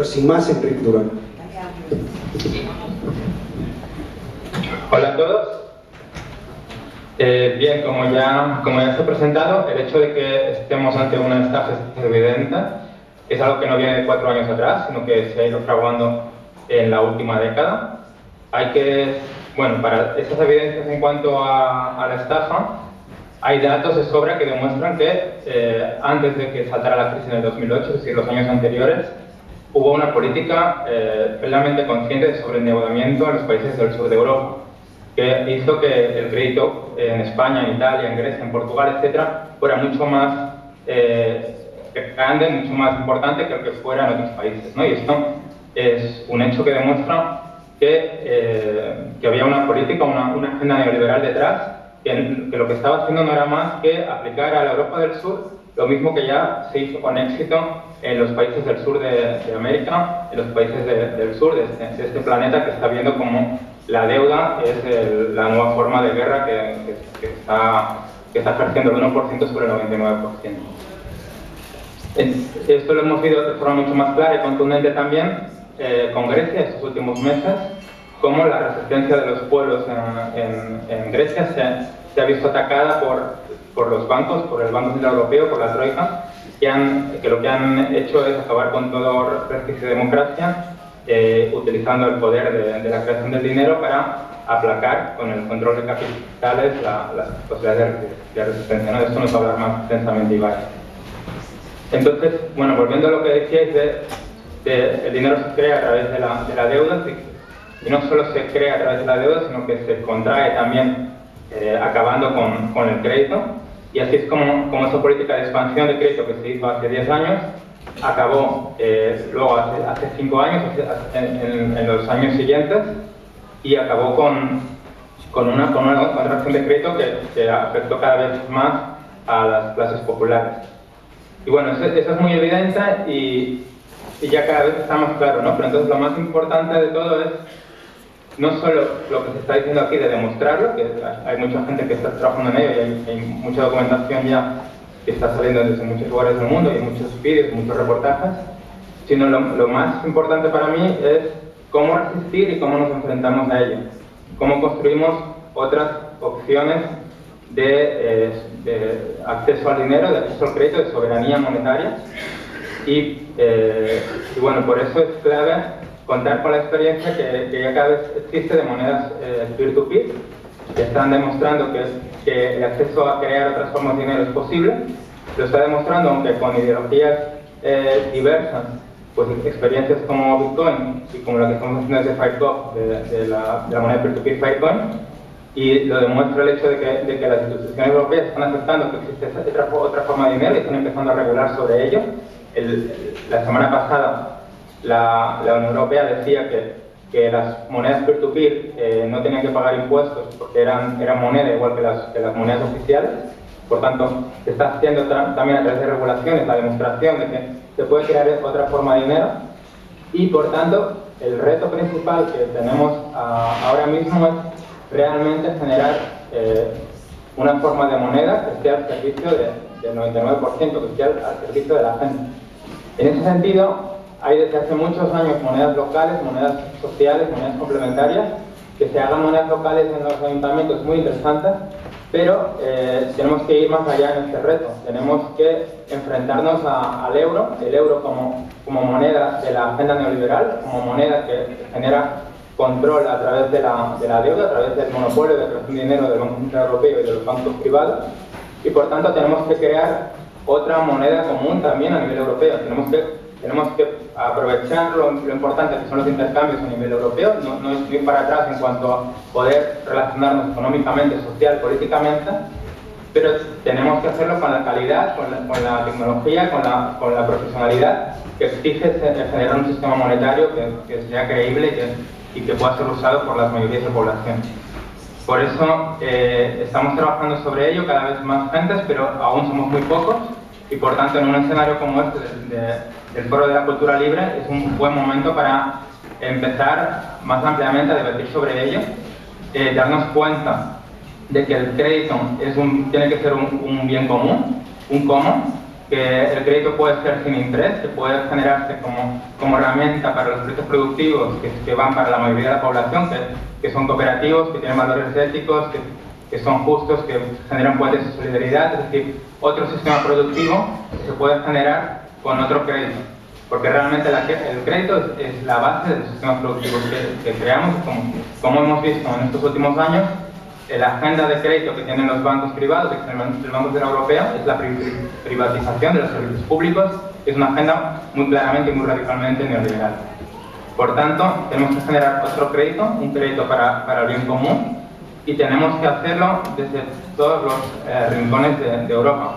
Pues sin más, Enrique. Hola a todos. Eh, bien, como ya, como ya se ha presentado, el hecho de que estemos ante una estafa es evidente. Es algo que no viene de cuatro años atrás, sino que se ha ido fraguando en la última década. Hay que, bueno, para esas evidencias en cuanto a, a la estafa, hay datos de sobra que demuestran que eh, antes de que saltara la crisis en el 2008, es decir, los años anteriores, hubo una política eh, plenamente consciente de sobreendeudamiento en los países del sur de Europa, que hizo que el crédito en España, en Italia, en Grecia, en Portugal, etcétera, fuera mucho más eh, grande, mucho más importante que el que fuera en otros países. ¿no? Y esto es un hecho que demuestra que, eh, que había una política, una, una agenda neoliberal detrás, que, que lo que estaba haciendo no era más que aplicar a la Europa del Sur lo mismo que ya se hizo con éxito en los países del sur de, América, en los países del sur este, de este, planeta que está viendo como la deuda es la nueva forma de guerra que, está, que está ejerciendo el 1% sobre el 99%. Esto lo hemos visto de forma mucho más clara y contundente también eh, con Grecia estos últimos meses, cómo la resistencia de los pueblos en, Grecia se, se, ha visto atacada por por los bancos, por el Banco Central Europeo, por la Troika, que, han, que lo que han hecho es acabar con todo resquicio de democracia, eh, utilizando el poder de, la creación del dinero para aplacar con el control de capitales las posibilidades de, resistencia. ¿no? De esto nos va a hablar más extensamente Ibai. Entonces, bueno, volviendo a lo que decíais, de, el dinero se crea a través de la, de la deuda, y no solo se crea a través de la deuda, sino que se contrae también eh, acabando con, con, el crédito. Y así es como, como, esa política de expansión de crédito que se hizo hace 10 años acabó eh, luego hace, hace 5 años, en, en, los años siguientes, y acabó con, con, una, con una contracción de crédito que, que, afectó cada vez más a las clases populares. Y bueno, eso, eso es muy evidente y, y, ya cada vez está más claro, ¿no? Pero entonces lo más importante de todo es no solo lo que se está diciendo aquí de demostrarlo, que hay mucha gente que está trabajando en ello y hay, mucha documentación ya que está saliendo desde muchos lugares del mundo y muchos vídeos, muchos reportajes, sino lo, más importante para mí es cómo resistir y cómo nos enfrentamos a ello, cómo construimos otras opciones de, eh, acceso al dinero, de acceso al crédito, de soberanía monetaria. Y, eh, y bueno, por eso es clave contar con la experiencia que, ya cada vez existe de monedas eh, peer-to-peer, que están demostrando que, que, el acceso a crear otras formas de dinero es posible. Lo está demostrando, aunque con ideologías eh, diversas, pues experiencias como Bitcoin y como la que estamos haciendo desde Firecoin, de, de, la, de la moneda peer-to-peer Firecoin, y lo demuestra el hecho de que, de que, las instituciones europeas están aceptando que existe otra, otra forma de dinero y están empezando a regular sobre ello. El, la semana pasada la, Unión Europea decía que, las monedas peer-to-peer eh, no tenían que pagar impuestos porque eran, eran moneda igual que las, que las monedas oficiales. Por tanto, se está haciendo también a través de regulaciones la demostración de que se puede crear otra forma de dinero y, por tanto, el reto principal que tenemos ahora mismo es realmente generar eh, una forma de moneda que esté al servicio del 99%, que esté al servicio de la gente. En ese sentido, hay desde hace muchos años monedas locales, monedas sociales, monedas complementarias. Que se hagan monedas locales en los ayuntamientos es muy interesante, pero eh, tenemos que ir más allá en este reto. Tenemos que enfrentarnos al euro, el euro como, como moneda de la agenda neoliberal, como moneda que genera control a través de la, de la deuda, a través del monopolio de creación de dinero del Banco Central Europeo y de los bancos privados. Y por tanto tenemos que crear otra moneda común también a nivel europeo. Tenemos que tenemos que aprovechar lo, importante que son los intercambios a nivel europeo, no, no ir para atrás en cuanto a poder relacionarnos económicamente, social, políticamente, pero tenemos que hacerlo con la calidad, con la, tecnología, con la, con la, profesionalidad que exige generar un sistema monetario que, sea creíble y que, pueda ser usado por las mayorías de población. Por eso eh, estamos trabajando sobre ello, cada vez más gentes, pero aún somos muy pocos y por tanto en un escenario como este del Foro de la Cultura Libre es un buen momento para empezar más ampliamente a debatir sobre ello, eh, darnos cuenta de que el crédito es un, tiene que ser un, bien común, un común, que el crédito puede ser sin interés, que puede generarse como, como herramienta para los proyectos productivos que, que, van para la mayoría de la población, que, que son cooperativos, que tienen valores éticos, que, que son justos, que generan puentes de solidaridad, es decir, otro sistema productivo que se puede generar con otro crédito. Porque realmente el crédito es, la base de los sistemas productivos que, creamos, como, como hemos visto en estos últimos años, la agenda de crédito que tienen los bancos privados, el Banco Central Europeo, es la privatización de los servicios públicos, es una agenda muy claramente y muy radicalmente neoliberal. Por tanto, tenemos que generar otro crédito, un crédito para, para el bien común, y tenemos que hacerlo desde todos los eh, rincones de, Europa.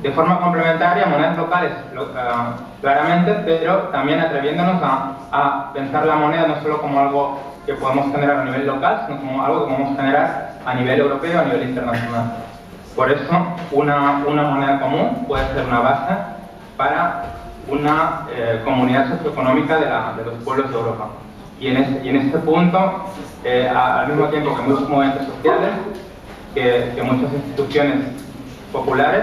De forma complementaria, monedas locales, eh, claramente, pero también atreviéndonos a, pensar la moneda no solo como algo que podemos generar a nivel local, sino como algo que podemos generar a nivel europeo, a nivel internacional. Por eso, una, una moneda común puede ser una base para una eh, comunidad socioeconómica de, los pueblos de Europa. Y en, y en este punto, eh, al mismo tiempo que muchos movimientos sociales, que, que, muchas instituciones populares,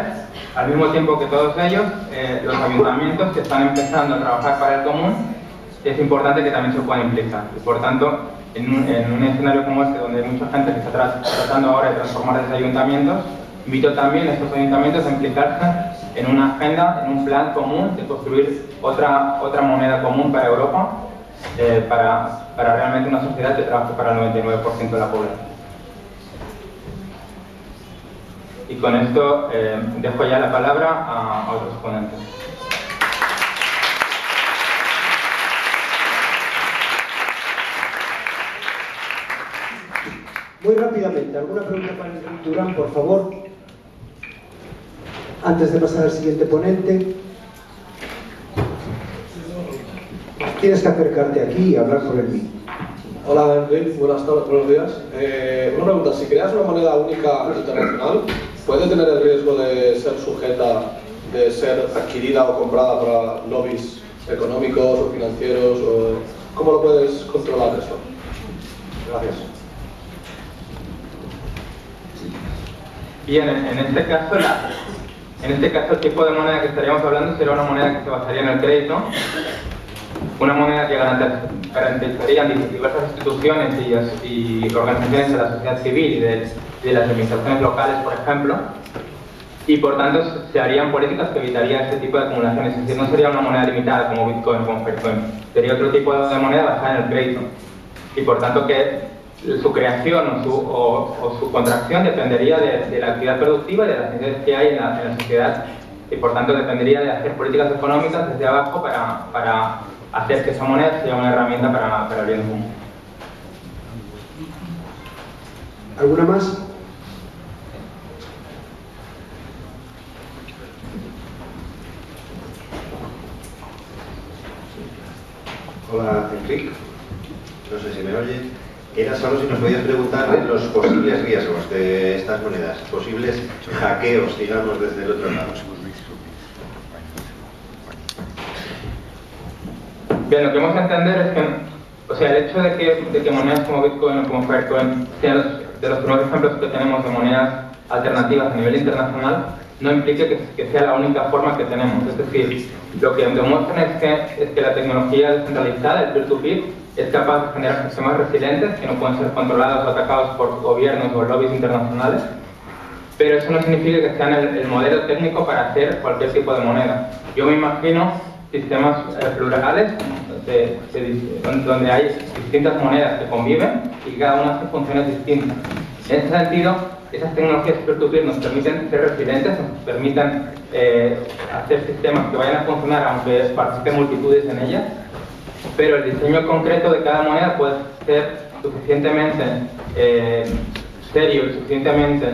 al mismo tiempo que todos ellos, eh, los ayuntamientos que están empezando a trabajar para el común, es importante que también se puedan implicar. Y por tanto, en un, escenario como este, donde hay mucha gente que está tratando ahora de transformar esos ayuntamientos, invito también a estos ayuntamientos a implicarse en una agenda, en un plan común de construir otra, otra moneda común para Europa, eh, para, para realmente una sociedad que trabaje para el 99% de la población. Y con esto eh, dejo ya la palabra a otros ponentes. Muy rápidamente, ¿alguna pregunta para el Durán, por favor? Antes de pasar al siguiente ponente. Tienes que acercarte aquí y hablar el mí. Hola Enrique, buenas tardes, buenos días. Eh, una pregunta, si creas una moneda única internacional, ¿puede tener el riesgo de ser sujeta, de ser adquirida o comprada para lobbies económicos o financieros? O... ¿Cómo lo puedes controlar eso? Gracias. Bien, en, este caso, en este caso el tipo de moneda que estaríamos hablando sería una moneda que se basaría en el crédito, una moneda que garantizaría diversas instituciones y, organizaciones de la sociedad civil y de, las administraciones locales, por ejemplo, y por tanto se harían políticas que evitarían este tipo de acumulaciones, es decir, no sería una moneda limitada como Bitcoin o como Bitcoin, sería otro tipo de moneda basada en el crédito, y por tanto que su creación o su, contracción dependería de, la actividad productiva y de las necesidades que hay en la, sociedad y por tanto dependería de hacer políticas económicas desde abajo para, hacer que esa moneda sea una herramienta para, para el bien común. ¿Alguna más? Hola, Enrique. No sé si me oye. Era solo si nos podías preguntar los posibles riesgos de estas monedas, posibles hackeos, digamos, desde el otro lado. Bien, lo que vamos a entender es que, o sea, el hecho de que, de que monedas como Bitcoin o como Filecoin sean de los primeros ejemplos que tenemos de monedas alternativas a nivel internacional, no implique que, que, sea la única forma que tenemos. Es decir, lo que demuestran es que, es que la tecnología descentralizada, el peer-to-peer, es capaz de generar sistemas resilientes que no pueden ser controlados o atacados por gobiernos o lobbies internacionales, pero eso no significa que sean el, modelo técnico para hacer cualquier tipo de moneda. Yo me imagino sistemas eh, plurales donde hay distintas monedas que conviven y cada una hace funciones distintas. En ese sentido, esas tecnologías peer-to-peer nos permiten ser resilientes, nos permiten eh, hacer sistemas que vayan a funcionar aunque participen multitudes en ellas pero el diseño concreto de cada moneda puede ser suficientemente eh, serio y suficientemente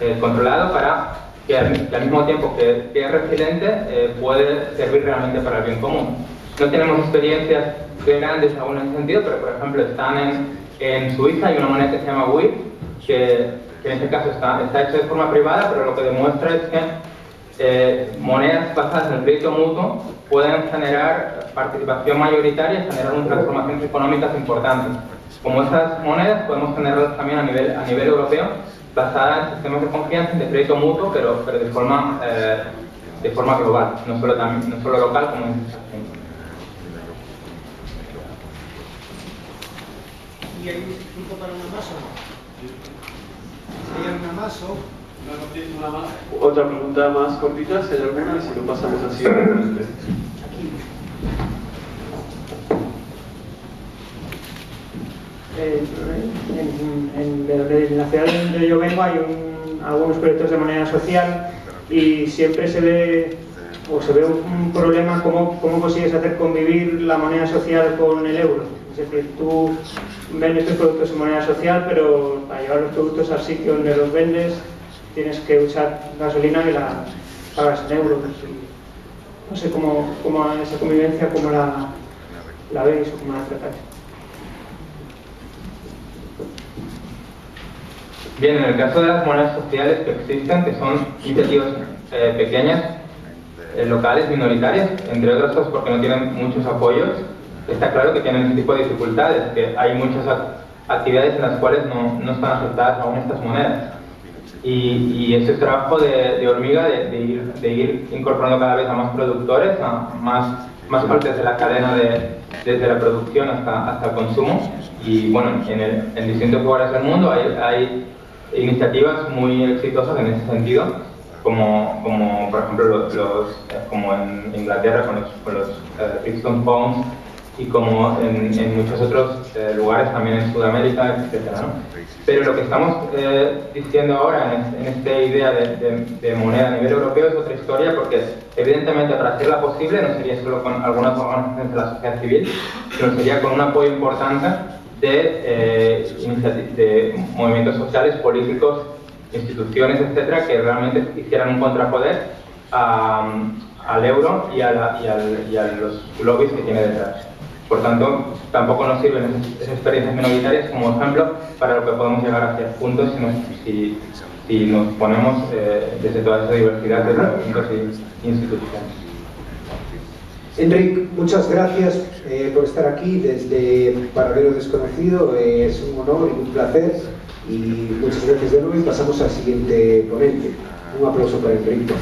eh, controlado para que al, mismo tiempo que, es resiliente eh, puede servir realmente para el bien común. No tenemos experiencias grandes aún en ese sentido, pero por ejemplo están en, en Suiza, hay una moneda que se llama WIP, que, en este caso está, está hecha de forma privada, pero lo que demuestra es que eh, monedas basadas en el crédito mutuo pueden generar participación mayoritaria y generar unas transformaciones económicas importantes. Como estas monedas podemos generarlas también a nivel, a nivel europeo, basadas en sistemas de confianza de crédito mutuo, pero, pero de forma eh, de forma global, no solo, no solo local como en ¿Y hay tiempo para una más o no? Si hay una más o... Una más. Otra pregunta más cortita, si hay alguna, y si no pasamos así. Aquí. Eh, en, en, en, la ciudad donde yo vengo hay un, algunos proyectos de moneda social y siempre se ve o se ve un, problema cómo, cómo consigues hacer convivir la moneda social con el euro. Es decir, tú vendes tus productos en moneda social, pero para llevar los productos al sitio donde los vendes tienes que usar gasolina y la pagas en euros. No sé cómo, cómo esa convivencia, cómo la, la veis o cómo la tratáis. Bien, en el caso de las monedas sociales que existen, que son iniciativas eh, pequeñas, locales, minoritarias, entre otras cosas porque no tienen muchos apoyos, está claro que tienen ese tipo de dificultades, que hay muchas actividades en las cuales no, no están aceptadas aún estas monedas. Y, y ese trabajo de, de hormiga de, de, ir, de, ir, incorporando cada vez a más productores, a más, más partes de la cadena desde la producción hasta, hasta el consumo. Y bueno, en, el, en distintos lugares del mundo hay, hay iniciativas muy exitosas en ese sentido, como, como por ejemplo los, los como en Inglaterra con los, con los Pounds y como en, en muchos otros eh, lugares también en Sudamérica, etc. ¿no? Pero lo que estamos eh, diciendo ahora en, en esta idea de, de, de, moneda a nivel europeo es otra historia porque evidentemente para hacerla posible no sería solo con algunas organizaciones de la sociedad civil, sino sería con un apoyo importante de, eh, de movimientos sociales, políticos, instituciones, etcétera, que realmente hicieran un contrapoder a, al euro y a, la, y, al, y a, los lobbies que tiene detrás. Por tanto, tampoco nos sirven esas experiencias minoritarias como ejemplo para lo que podemos llegar a hacer juntos si, si, si nos ponemos eh, desde toda esa diversidad de instituciones. Enrique, muchas gracias eh, por estar aquí desde Paralelo Desconocido. Eh, es un honor y un placer. Y muchas gracias de nuevo y pasamos al siguiente ponente. Un aplauso para Enrique.